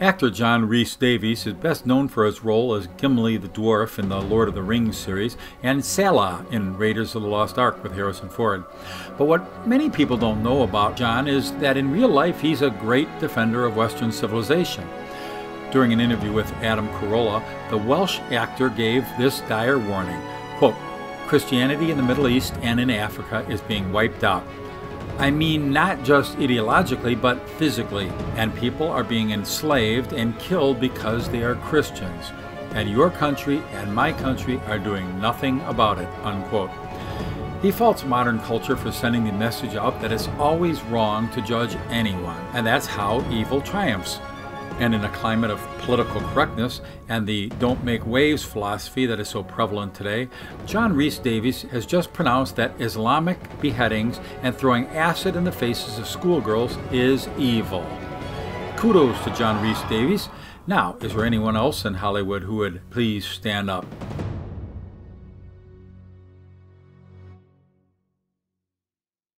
Actor John Rhys Davies is best known for his role as Gimli the Dwarf in the Lord of the Rings series and Sallah in Raiders of the Lost Ark with Harrison Ford. But what many people don't know about John is that in real life he's a great defender of Western civilization. During an interview with Adam Carolla, the Welsh actor gave this dire warning quote, Christianity in the Middle East and in Africa is being wiped out. I mean, not just ideologically, but physically. And people are being enslaved and killed because they are Christians. And your country and my country are doing nothing about it. Unquote. He faults modern culture for sending the message out that it's always wrong to judge anyone, and that's how evil triumphs. And in a climate of political correctness and the don't make waves philosophy that is so prevalent today, John Rhys Davies has just pronounced that Islamic beheadings and throwing acid in the faces of schoolgirls is evil. Kudos to John Rhys Davies. Now, is there anyone else in Hollywood who would please stand up?